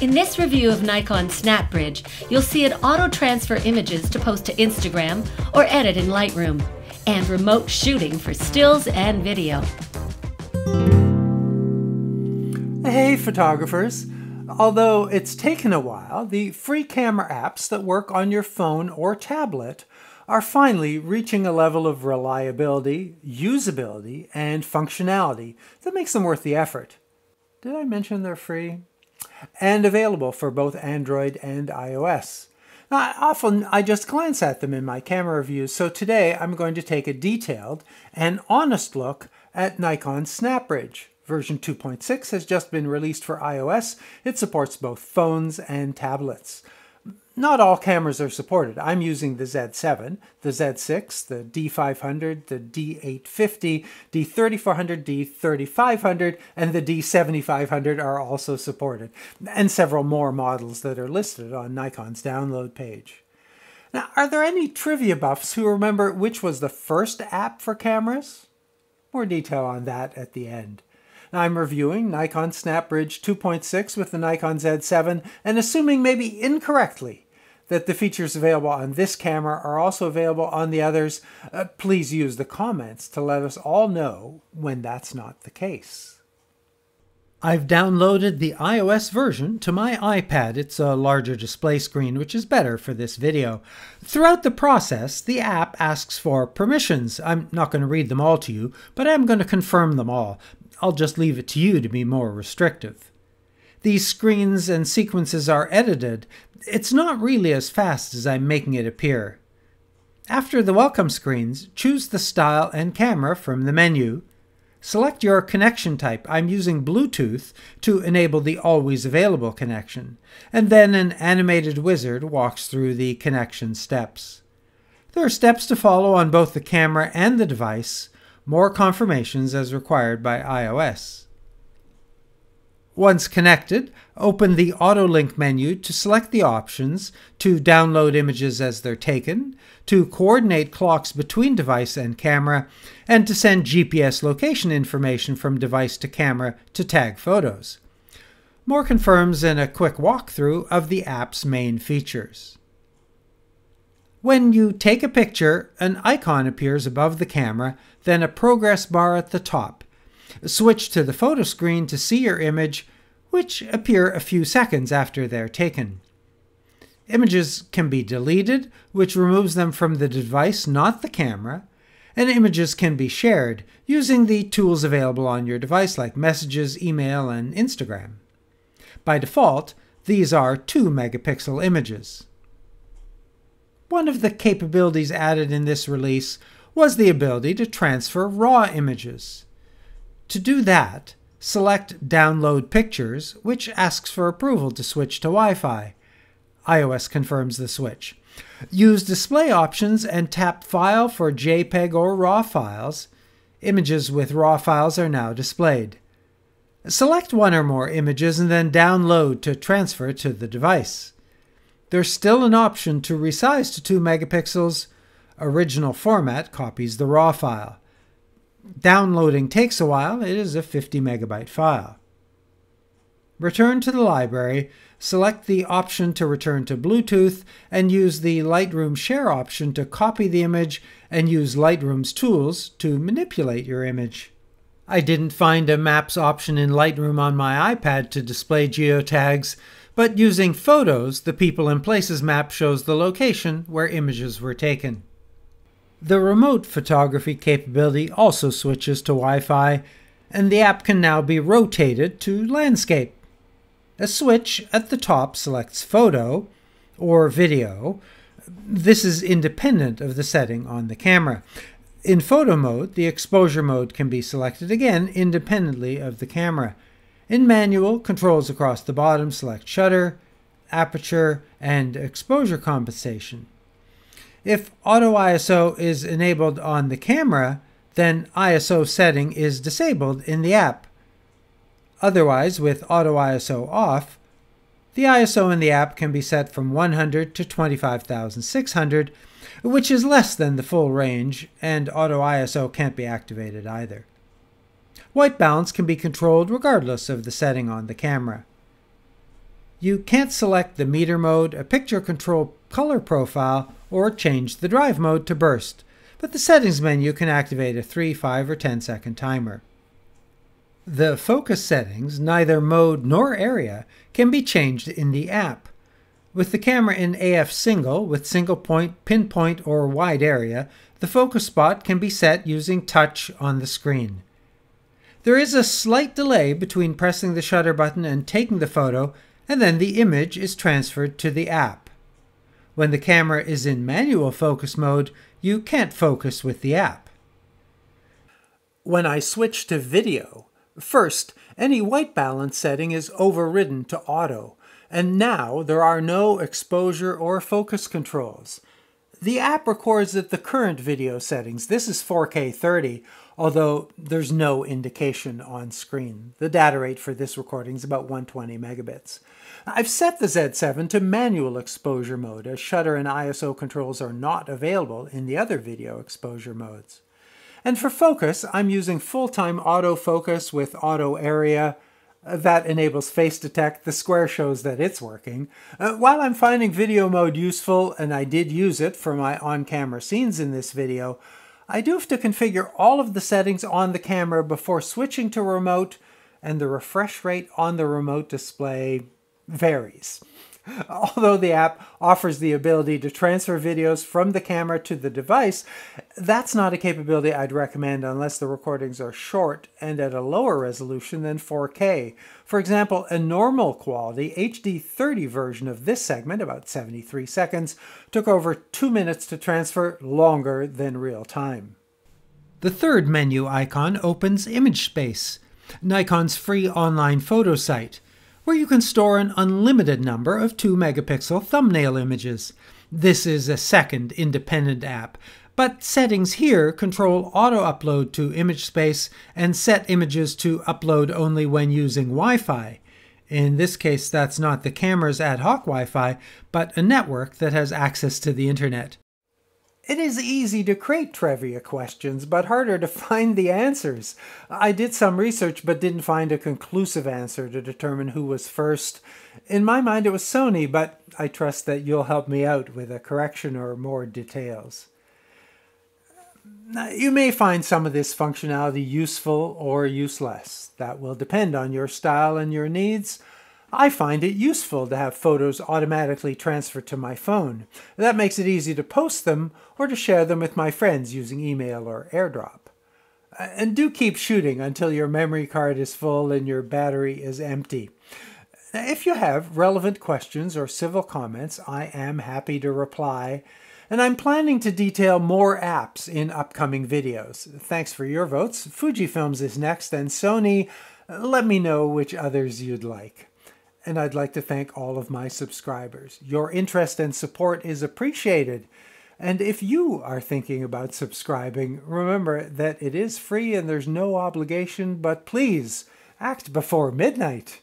In this review of Nikon SnapBridge, you'll see it auto-transfer images to post to Instagram or edit in Lightroom, and remote shooting for stills and video. Hey photographers! Although it's taken a while, the free camera apps that work on your phone or tablet are finally reaching a level of reliability, usability, and functionality that makes them worth the effort. Did I mention they're free? And available for both Android and iOS. Now, often I just glance at them in my camera reviews, so today I'm going to take a detailed and honest look at Nikon SnapBridge. Version 2.6 has just been released for iOS. It supports both phones and tablets. Not all cameras are supported. I'm using the Z7, the Z6, the D500, the D850, D3400, D3500, and the D7500 are also supported, and several more models that are listed on Nikon's download page. Now, are there any trivia buffs who remember which was the first app for cameras? More detail on that at the end. I'm reviewing Nikon SnapBridge 2.6 with the Nikon Z7 and assuming maybe incorrectly that the features available on this camera are also available on the others, uh, please use the comments to let us all know when that's not the case. I've downloaded the iOS version to my iPad. It's a larger display screen, which is better for this video. Throughout the process, the app asks for permissions. I'm not going to read them all to you, but I'm going to confirm them all. I'll just leave it to you to be more restrictive. These screens and sequences are edited. It's not really as fast as I'm making it appear. After the welcome screens, choose the style and camera from the menu. Select your connection type. I'm using Bluetooth to enable the always available connection. And then an animated wizard walks through the connection steps. There are steps to follow on both the camera and the device, more confirmations as required by iOS. Once connected, open the AutoLink menu to select the options to download images as they're taken, to coordinate clocks between device and camera, and to send GPS location information from device to camera to tag photos. More confirms in a quick walkthrough of the app's main features. When you take a picture, an icon appears above the camera, then a progress bar at the top. Switch to the photo screen to see your image, which appear a few seconds after they're taken. Images can be deleted, which removes them from the device, not the camera, and images can be shared using the tools available on your device like Messages, email, and Instagram. By default, these are 2 megapixel images. One of the capabilities added in this release was the ability to transfer RAW images. To do that, select Download Pictures, which asks for approval to switch to Wi-Fi. iOS confirms the switch. Use Display Options and tap File for JPEG or RAW files. Images with RAW files are now displayed. Select one or more images and then download to transfer to the device. There's still an option to resize to 2 megapixels. Original format copies the RAW file. Downloading takes a while, it is a 50 megabyte file. Return to the library, select the option to return to Bluetooth, and use the Lightroom Share option to copy the image and use Lightroom's tools to manipulate your image. I didn't find a Maps option in Lightroom on my iPad to display geotags, but using photos, the People and Places map shows the location where images were taken. The remote photography capability also switches to Wi-Fi, and the app can now be rotated to landscape. A switch at the top selects photo or video. This is independent of the setting on the camera. In photo mode, the exposure mode can be selected again independently of the camera. In manual, controls across the bottom select shutter, aperture, and exposure compensation. If auto ISO is enabled on the camera, then ISO setting is disabled in the app. Otherwise, with auto ISO off, the ISO in the app can be set from 100 to 25,600, which is less than the full range, and auto ISO can't be activated either. White balance can be controlled regardless of the setting on the camera. You can't select the meter mode, a picture control color profile, or change the drive mode to burst, but the settings menu can activate a 3, 5, or 10 second timer. The focus settings, neither mode nor area, can be changed in the app. With the camera in AF single, with single point, pinpoint, or wide area, the focus spot can be set using touch on the screen. There is a slight delay between pressing the shutter button and taking the photo, and then the image is transferred to the app. When the camera is in manual focus mode, you can't focus with the app. When I switch to video, first, any white balance setting is overridden to auto, and now there are no exposure or focus controls. The app records at the current video settings. This is 4K 30, although there's no indication on screen. The data rate for this recording is about 120 megabits. I've set the Z7 to manual exposure mode, as shutter and ISO controls are not available in the other video exposure modes. And for focus, I'm using full-time autofocus with auto area, that enables face detect. The square shows that it's working. Uh, while I'm finding video mode useful, and I did use it for my on-camera scenes in this video, I do have to configure all of the settings on the camera before switching to remote, and the refresh rate on the remote display varies. Although the app offers the ability to transfer videos from the camera to the device, that's not a capability I'd recommend unless the recordings are short and at a lower resolution than 4K. For example, a normal quality HD 30 version of this segment, about 73 seconds, took over 2 minutes to transfer, longer than real time. The third menu icon opens Image Space, Nikon's free online photo site where you can store an unlimited number of 2 megapixel thumbnail images. This is a second independent app, but settings here control auto upload to ImageSpace and set images to upload only when using Wi Fi. In this case, that's not the camera's ad hoc Wi Fi, but a network that has access to the internet. It is easy to create trivia questions, but harder to find the answers. I did some research but didn't find a conclusive answer to determine who was first. In my mind, it was Sony, but I trust that you'll help me out with a correction or more details. You may find some of this functionality useful or useless. That will depend on your style and your needs. I find it useful to have photos automatically transferred to my phone. That makes it easy to post them or to share them with my friends using email or AirDrop. And do keep shooting until your memory card is full and your battery is empty. If you have relevant questions or civil comments, I am happy to reply. And I'm planning to detail more apps in upcoming videos. Thanks for your votes. Fujifilms is next, and Sony, uh, let me know which others you'd like and I'd like to thank all of my subscribers. Your interest and support is appreciated. And if you are thinking about subscribing, remember that it is free and there's no obligation, but please act before midnight.